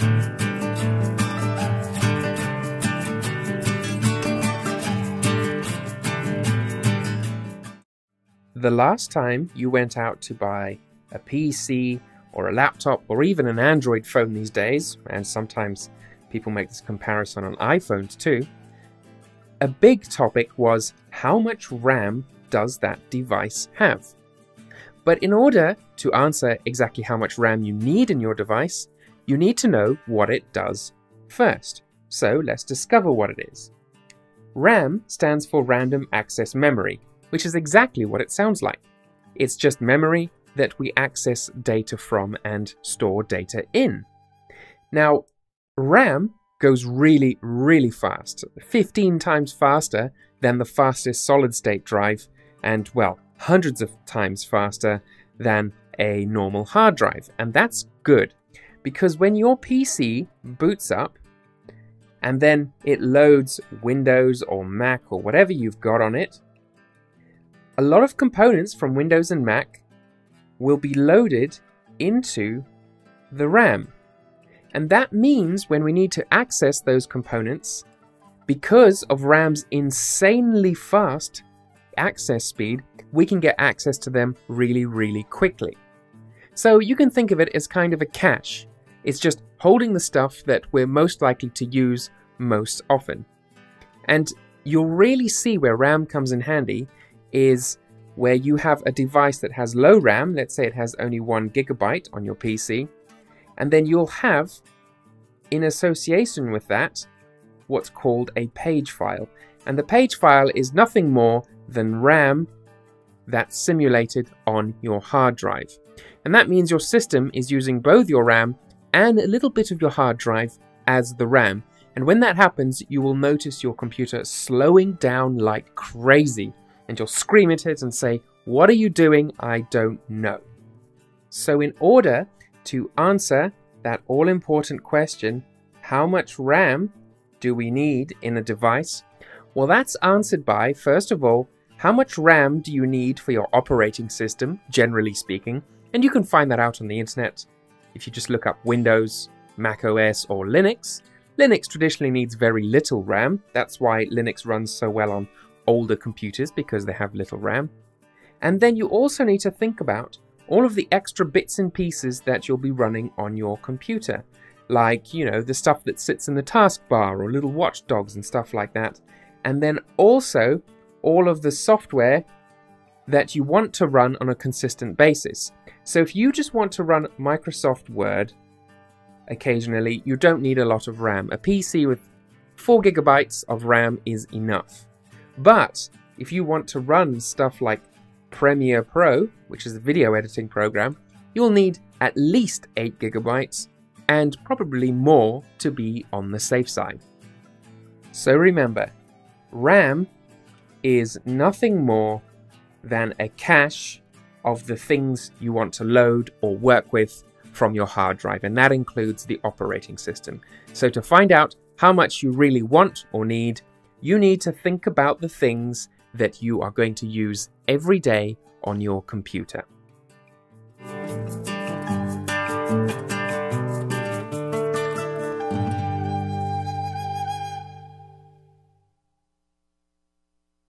The last time you went out to buy a PC or a laptop or even an Android phone these days, and sometimes people make this comparison on iPhones too, a big topic was how much RAM does that device have? But in order to answer exactly how much RAM you need in your device, you need to know what it does first. So let's discover what it is. RAM stands for Random Access Memory, which is exactly what it sounds like. It's just memory that we access data from and store data in. Now, RAM goes really, really fast, 15 times faster than the fastest solid state drive, and well, hundreds of times faster than a normal hard drive. And that's good because when your PC boots up and then it loads Windows or Mac or whatever you've got on it, a lot of components from Windows and Mac will be loaded into the RAM. And that means when we need to access those components, because of RAM's insanely fast access speed, we can get access to them really, really quickly. So you can think of it as kind of a cache. It's just holding the stuff that we're most likely to use most often. And you'll really see where RAM comes in handy is where you have a device that has low RAM, let's say it has only one gigabyte on your PC, and then you'll have, in association with that, what's called a page file. And the page file is nothing more than RAM that's simulated on your hard drive. And that means your system is using both your RAM and a little bit of your hard drive as the RAM. And when that happens, you will notice your computer slowing down like crazy and you'll scream at it and say, What are you doing? I don't know. So, in order to answer that all important question, how much RAM do we need in a device? Well, that's answered by, first of all, how much RAM do you need for your operating system, generally speaking? And you can find that out on the internet. If you just look up Windows, Mac OS, or Linux, Linux traditionally needs very little RAM. That's why Linux runs so well on older computers because they have little RAM. And then you also need to think about all of the extra bits and pieces that you'll be running on your computer. Like, you know, the stuff that sits in the taskbar or little watchdogs and stuff like that. And then also all of the software that you want to run on a consistent basis. So if you just want to run Microsoft Word occasionally, you don't need a lot of RAM. A PC with 4 gigabytes of RAM is enough. But if you want to run stuff like Premiere Pro, which is a video editing program, you'll need at least 8 gigabytes and probably more to be on the safe side. So remember, RAM is nothing more than a cache of the things you want to load or work with from your hard drive, and that includes the operating system. So to find out how much you really want or need, you need to think about the things that you are going to use every day on your computer.